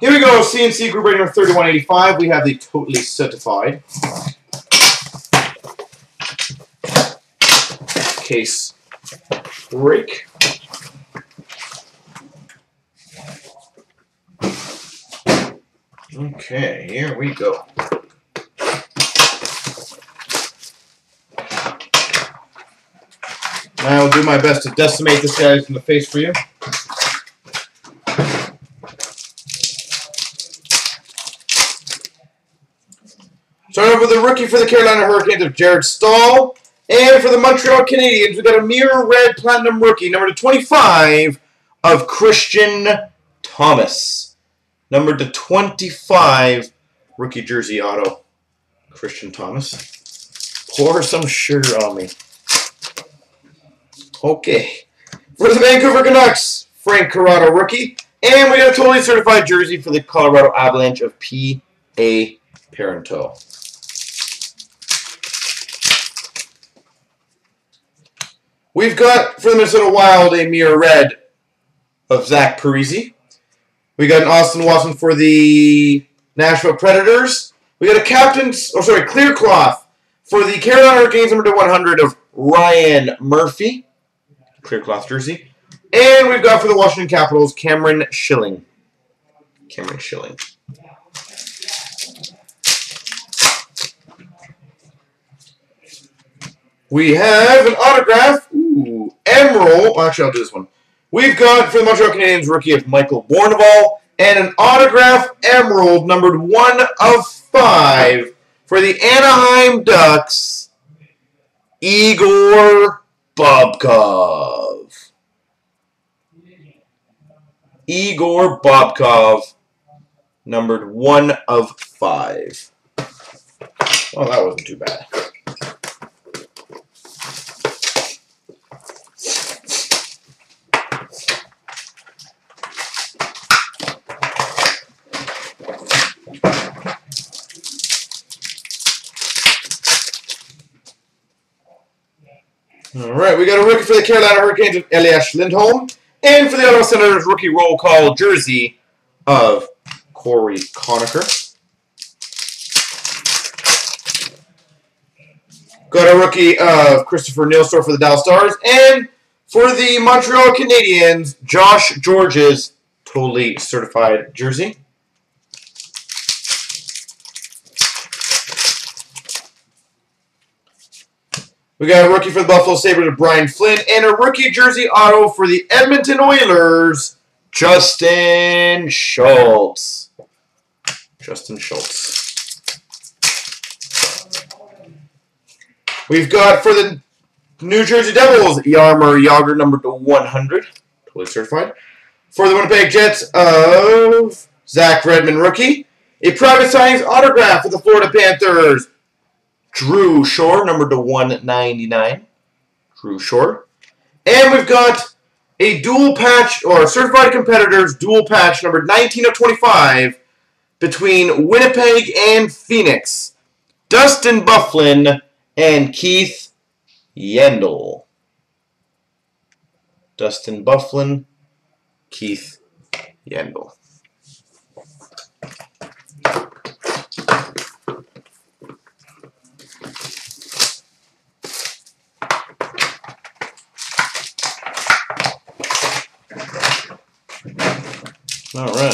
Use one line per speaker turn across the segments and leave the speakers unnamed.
Here we go, CNC group rating number 3185. We have the totally certified. Case break. Okay, here we go. Now I'll do my best to decimate this guy in the face for you. The rookie for the Carolina Hurricanes of Jared Staal. And for the Montreal Canadiens, we got a mirror red platinum rookie, number to 25 of Christian Thomas. Number to 25 rookie jersey auto, Christian Thomas. Pour some sugar on me. Okay. For the Vancouver Canucks, Frank Corrado rookie. And we got a totally certified jersey for the Colorado Avalanche of P.A. Parenteau. We've got, for the Minnesota Wild, a mirror red of Zach Parise. We got an Austin Watson for the Nashville Predators. We got a captain's, or sorry, clear cloth for the Carolina Hurricanes number 100 of Ryan Murphy. Clear cloth jersey. And we've got for the Washington Capitals, Cameron Schilling. Cameron Schilling. We have an autograph. Ooh, Emerald. Actually, I'll do this one. We've got for the Montreal Canadiens rookie of Michael Bournival and an autograph Emerald numbered one of five for the Anaheim Ducks, Igor Bobkov. Igor Bobkov, numbered one of five. Oh, that wasn't too bad. All right, we got a rookie for the Carolina Hurricanes of Elias Lindholm. And for the Ottawa Senators, rookie roll call jersey of Cory Conacher. Got a rookie of Cristopher Nilstorp for the Dallas Stars. And for the Montreal Canadiens, Josh Gorges totally certified jersey. We got a rookie for the Buffalo Sabres, Brian Flynn, and a rookie jersey auto for the Edmonton Oilers, Justin Schultz. Justin Schultz. We've got for the New Jersey Devils, Jaromir Jagr, number to 100, totally certified. For the Winnipeg Jets of Zach Redmond, rookie. A private signings autograph for the Florida Panthers, Drew Shore, number to 199. Drew Shore. And we've got a dual patch, or certified competitors dual patch, number 19 of 25, between Winnipeg and Phoenix. Dustin Byfuglien and Keith Yandle. Dustin Byfuglien, Keith Yandle. All right.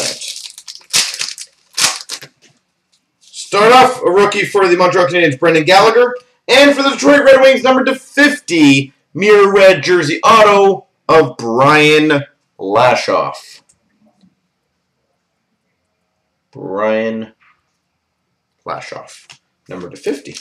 Start off a rookie for the Montreal Canadiens, Brendan Gallagher. And for the Detroit Red Wings, number to 50, mirror red jersey auto of Brian Lashoff. Brian Lashoff, number to 50.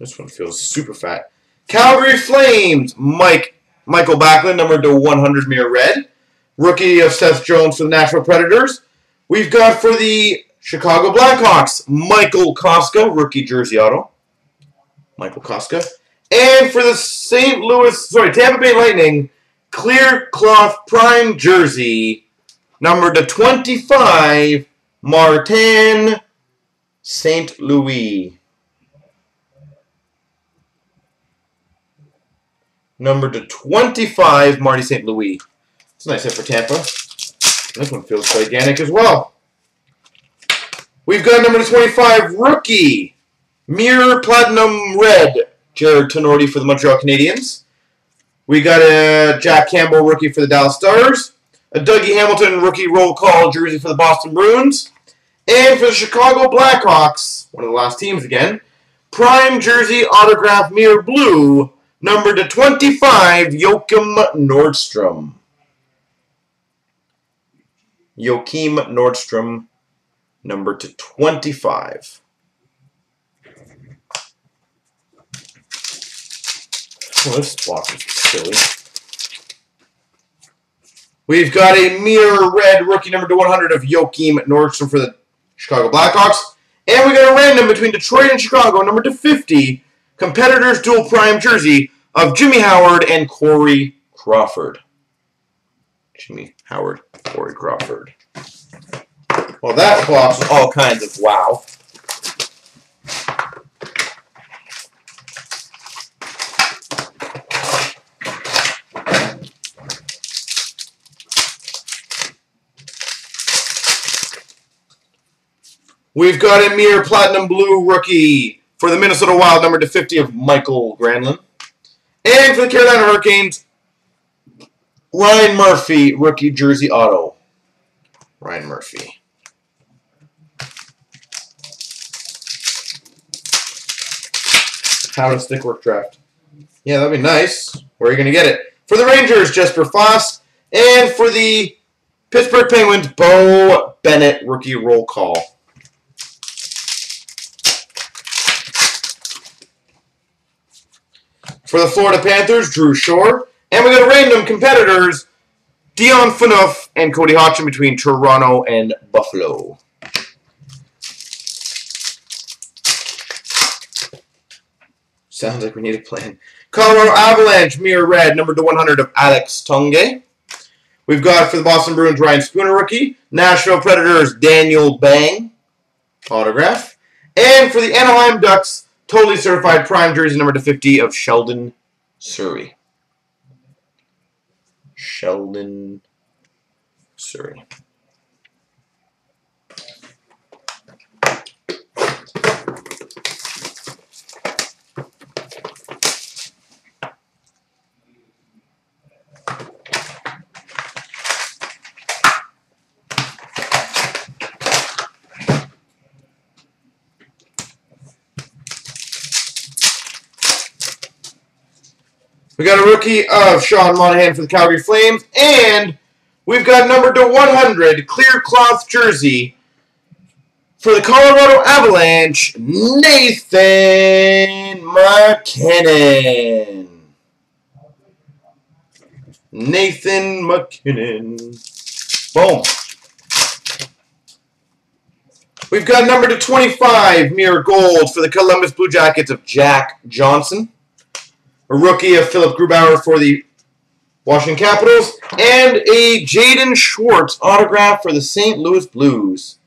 This one feels super fat. Calgary Flames, Mike Mikael Backlund, number to 100 mirror red. Rookie of Seth Jones for the Nashville Predators. We've got for the Chicago Blackhawks, Michael Kostka, rookie jersey auto. Michael Kostka. And for the St. Louis, sorry, Tampa Bay Lightning, clear cloth prime jersey, number to 25, Martin St. Louis. Number to 25, Marty St. Louis. It's a nice hit for Tampa. This one feels gigantic as well. We've got number 25, rookie. Mirror Platinum Red, Jarred Tinordi for the Montreal Canadiens. We got a Jack Campbell rookie for the Dallas Stars. A Dougie Hamilton rookie roll call jersey for the Boston Bruins. And for the Chicago Blackhawks, one of the last teams again, prime jersey autograph mirror blue, number to 25, Joakim Nordstrom. Joakim Nordstrom, number to 25. Well, this box is silly. We've got a mirror red rookie number to 100 of Joakim Nordstrom for the Chicago Blackhawks. And we got a random between Detroit and Chicago, number to 50, competitors dual prime jersey of Jimmy Howard and Corey Crawford. Jimmy Howard, Corey Crawford. Well, that box all kinds of wow. We've got a mirror platinum blue rookie for the Minnesota Wild, number to 50 of Mikael Granlund. And for the Carolina Hurricanes, Ryan Murphy, rookie jersey auto. Ryan Murphy. How to stick work draft. Yeah, that'd be nice. Where are you going to get it? For the Rangers, Jesper Fast. And for the Pittsburgh Penguins, Beau Bennett, rookie roll call. For the Florida Panthers, Drew Shore. And we got random competitors, Dion Phaneuf and Cody Hodgson between Toronto and Buffalo. Sounds like we need a plan. Colorado Avalanche, Mirror Red, number to 100 of Alex Tanguay. We've got for the Boston Bruins, Ryan Spooner rookie. Nashville Predators, Daniel Bang, autograph. And for the Anaheim Ducks, Totally certified prime jersey number to 50 of Sheldon Souray. Sheldon Souray. We got a rookie of Sean Monahan for the Calgary Flames, and we've got number to 100 clear cloth jersey for the Colorado Avalanche, Nathan MacKinnon. Nathan MacKinnon. Boom. We've got number to 25, Mirror Gold for the Columbus Blue Jackets of Jack Johnson a rookie of Philipp Grubauer for the Washington Capitals, and a Jaden Schwartz autograph for the St. Louis Blues.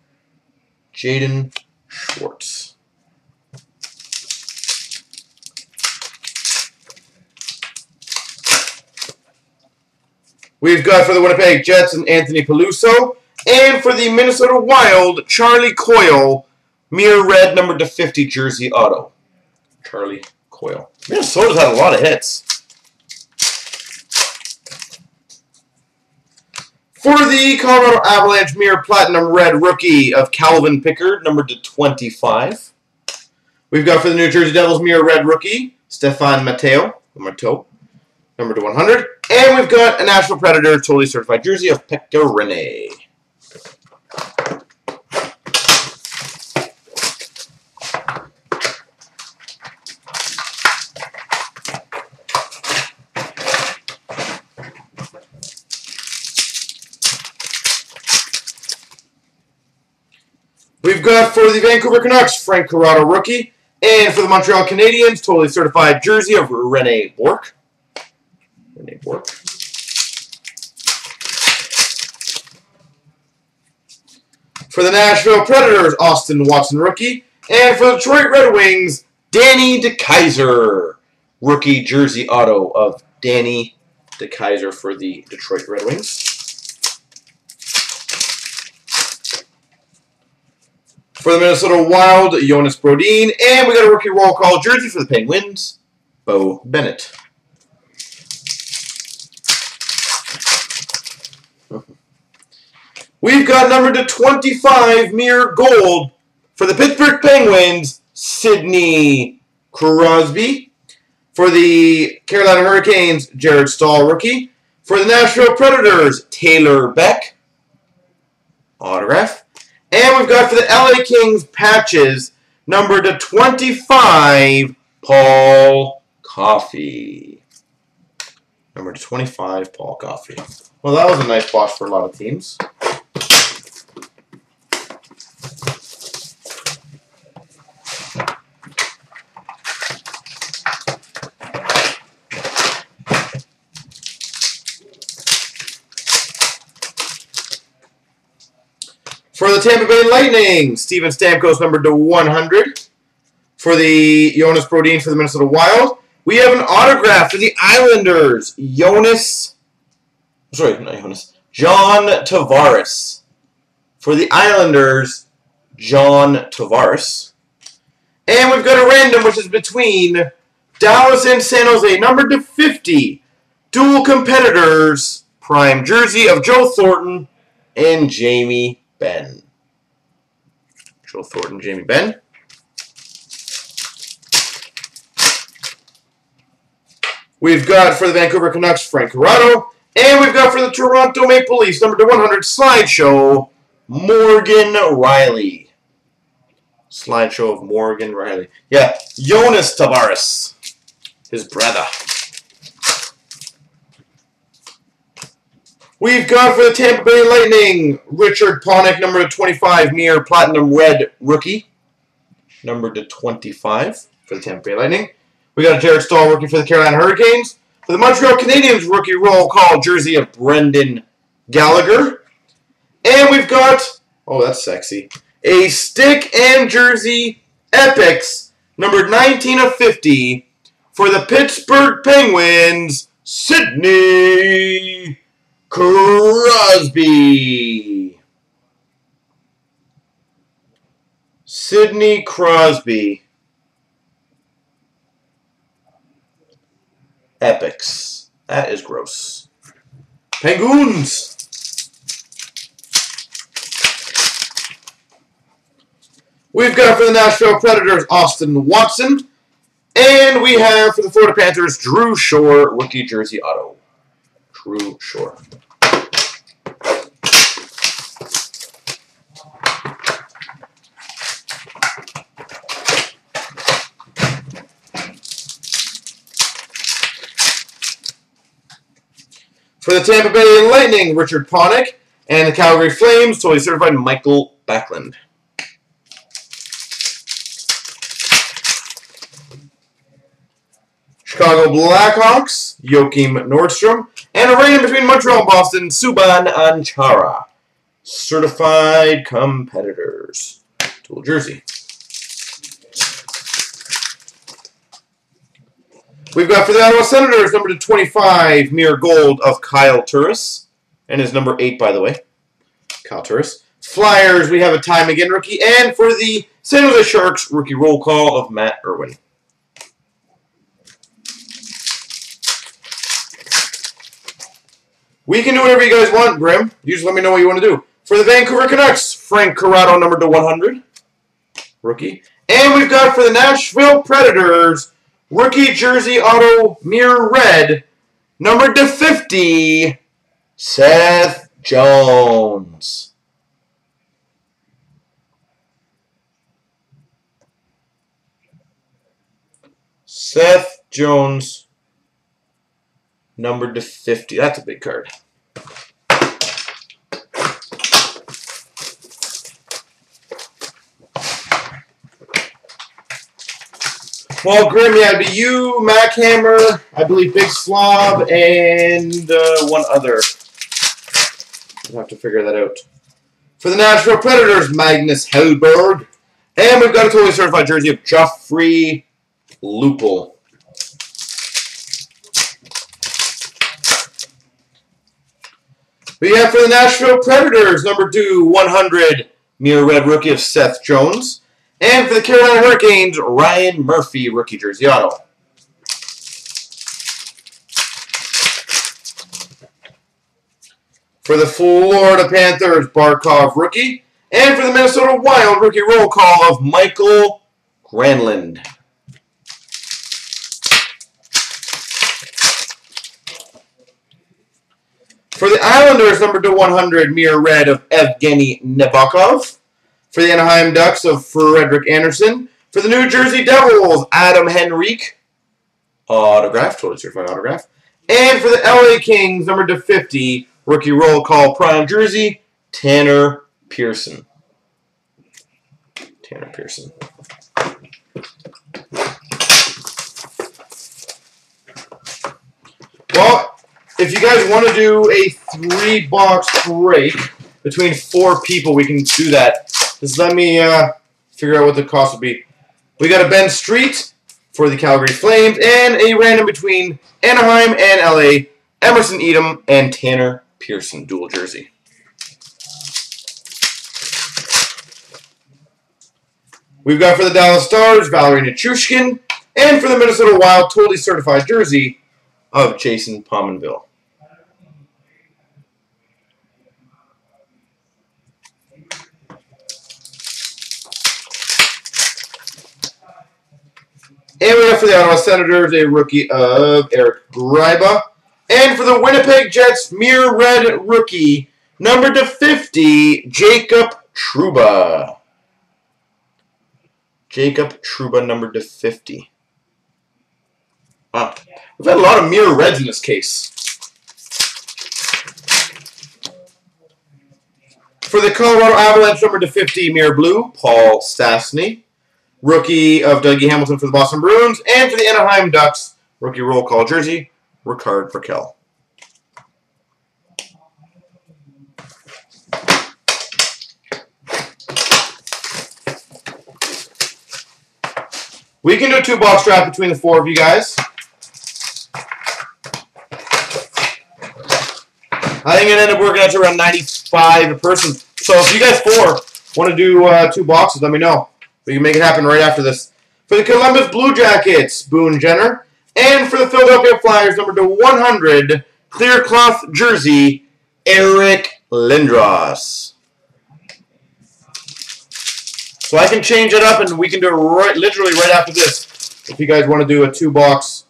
Jaden Schwartz. We've got for the Winnipeg Jets and Anthony Peluso, and for the Minnesota Wild, Charlie Coyle, mirror red number to 50 jersey auto. Charlie Coyle. Minnesota's had a lot of hits. For the Colorado Avalanche Mirror Platinum Red Rookie of Calvin Pickard, number to 25. We've got for the New Jersey Devils Mirror Red Rookie, Stefan Matteau, Matteau, number to 100. And we've got a Nashville Predator totally certified jersey of Pekka Rinne. We've for the Vancouver Canucks, Frank Corrado rookie. And for the Montreal Canadiens, totally certified jersey of Rene Bourque. Rene Bourque. For the Nashville Predators, Austin Watson rookie. And for the Detroit Red Wings, Danny DeKeyser. Rookie jersey auto of Danny DeKeyser for the Detroit Red Wings. For the Minnesota Wild, Jonas Brodin. And we got a rookie roll call jersey for the Penguins, Beau Bennett. We've got number to 25, Mirror Gold, for the Pittsburgh Penguins, Sidney Crosby. For the Carolina Hurricanes, Jared Staal, rookie. For the Nashville Predators, Taylor Beck. Autograph. And we've got for the LA Kings patches, number to 25, Paul Coffey. Number to 25, Paul Coffey. Well, that was a nice box for a lot of teams. For the Tampa Bay Lightning, Steven Stamkos number to 100. For the Jonas Brodin for the Minnesota Wild, we have an autograph for the Islanders, Jonas. Sorry, not Jonas. John Tavares. For the Islanders, John Tavares. And we've got a random, which is between Dallas and San Jose, number to 50. Dual competitors, prime jersey of Joe Thornton and Jamie Benn. Joe Thornton, Jamie Benn. We've got for the Vancouver Canucks, Frank Corrado. And we've got for the Toronto Maple Leafs, number to 100 slideshow, Morgan Rielly. Slideshow of Morgan Rielly. Yeah, Jonas Tavares, his brother. We've got for the Tampa Bay Lightning, Richard Panik, number to 25, near Platinum Red rookie. Number to 25 for the Tampa Bay Lightning. We got a Jared Staal rookie for the Carolina Hurricanes. For the Montreal Canadiens, rookie roll call jersey of Brendan Gallagher. And we've got, oh, that's sexy, a stick and jersey Epics, number 19 of 50, for the Pittsburgh Penguins, Sidney Crosby. Sidney Crosby. Epics. That is gross. Penguins. We've got for the Nashville Predators, Austin Watson. And we have for the Florida Panthers, Drew Shore, rookie jersey auto. Drew Shore. For the Tampa Bay Lightning, Richard Panik. And the Calgary Flames, totally certified Mikael Backlund. Chicago Blackhawks, Joakim Nordstrom. And a random between Montreal and Boston, Subban Anchara. Certified competitors. Tool jersey. We've got for the Ottawa Senators, number to 25, Mirror Gold of Kyle Turris. And his number 8, by the way. Kyle Turris. Flyers, we have a time again rookie. And for the San Jose Sharks, rookie roll call of Matt Irwin. We can do whatever you guys want, Grim. You just let me know what you want to do. For the Vancouver Canucks, Frank Corrado, number to 100. Rookie. And we've got for the Nashville Predators, rookie jersey auto mirror red, number to 50, Seth Jones. Seth Jones numbered to 50. That's a big card. Well, Grim, yeah, it'd be you, Mac Hammer, I believe Big Slob, and uh, one other. We'll have to figure that out. For the Nashville Predators, Magnus Hellberg. And we've got a totally certified jersey of Joffrey Lupul. We have for the Nashville Predators, number two, 100, Mirror Red rookie of Seth Jones. And for the Carolina Hurricanes, Ryan Murphy rookie jersey auto. For the Florida Panthers, Barkov rookie. And for the Minnesota Wild, rookie roll call of Mikael Granlund. For the Islanders, number to 100, mirror red of Evgeny Nabokov. For the Anaheim Ducks of Frederik Andersen. For the New Jersey Devils, Adam Henrique. Autograph, totally certified autograph. And for the LA Kings, number to 50, rookie roll call prime jersey, Tanner Pearson. Tanner Pearson. Well, if you guys want to do a three box break between four people, we can do that. Just let me uh, figure out what the cost would be. We got a Ben Street for the Calgary Flames and a random between Anaheim and LA, Emerson Etem and Tanner Pearson dual jersey. We've got for the Dallas Stars, Valeri Nichushkin, and for the Minnesota Wild, totally certified jersey of Jason Pominville. And we have for the Ottawa Senators a rookie of Eric Gryba. And for the Winnipeg Jets, Mirror Red rookie, number to 50, Jacob Trouba. Jacob Trouba, number to 50. Wow. We've had a lot of mirror reds in this case. For the Colorado Avalanche, number to 50, mirror blue, Paul Stastny. Rookie of Dougie Hamilton for the Boston Bruins. And for the Anaheim Ducks, rookie roll call jersey, Rickard Rakell. We can do a two-box draft between the four of you guys. I think it ended up working out to around 95 a person. So if you guys four want to do uh, two boxes, let me know. We can make it happen right after this. For the Columbus Blue Jackets, Boone Jenner. And for the Philadelphia Flyers, number to 100, clear cloth jersey, Eric Lindros. So I can change it up and we can do it right, literally right after this. If you guys want to do a two-box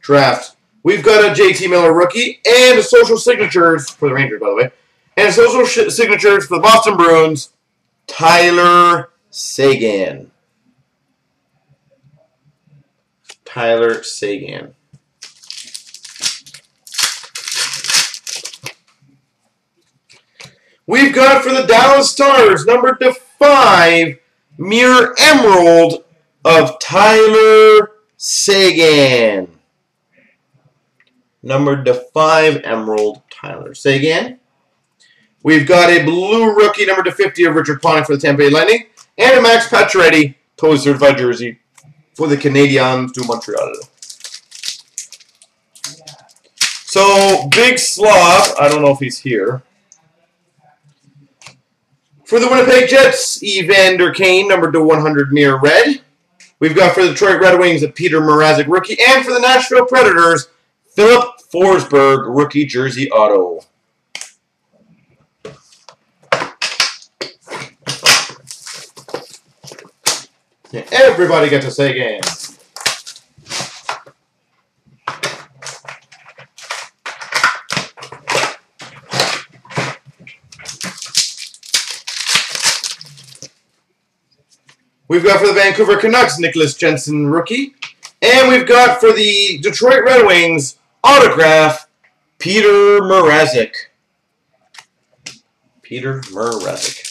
draft. We've got a JT Miller rookie and a social signatures for the Rangers, by the way. And social signatures for the Boston Bruins, Tyler Seguin. Tyler Seguin. We've got for the Dallas Stars, number to five, Mirror Emerald of Tyler Seguin. Number to five, Emerald, Tyler Seguin. We've got a blue rookie, number to 50 of Richard Panik for the Tampa Bay Lightning. And a Max Pacioretty, totally certified jersey for the Canadiens to Montreal. So, Big Slob, I don't know if he's here. For the Winnipeg Jets, Evander Kane, number to 100 mirror red. We've got for the Detroit Red Wings, a Peter Mrazek rookie. And for the Nashville Predators, Filip Forsberg, rookie jersey auto. Yeah, everybody gets to say game. We've got for the Vancouver Canucks, Nicklas Jensen, rookie. And we've got for the Detroit Red Wings, autograph, Peter Mrazek. Peter Mrazek.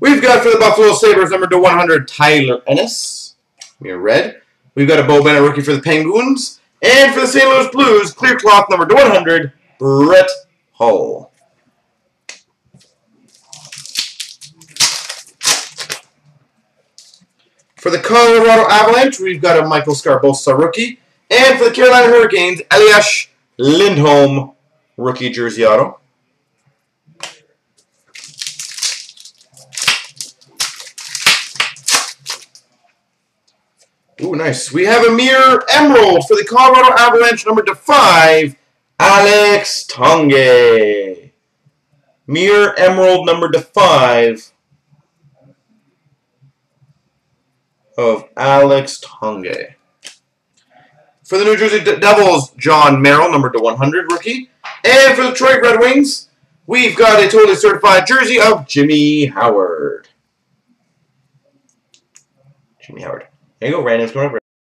We've got for the Buffalo Sabres, number to 100, Tyler Ennis. We are red. We've got a Beau Bennett rookie for the Penguins. And for the St. Louis Blues, clear cloth number to 100, Brett Hull. For the Colorado Avalanche, we've got a Michael Sgarbossa rookie. And for the Carolina Hurricanes, Elias Lindholm rookie jersey auto. Ooh, nice. We have a mirror emerald for the Colorado Avalanche, number to five, Alex Tanguay. Mirror emerald, number to five, of Alex Tanguay. For the New Jersey Devils, Jon Merrill, number to 100 rookie. And for the Detroit Red Wings, we've got a totally certified jersey of Jimmy Howard. Jimmy Howard. There you go, random's going over.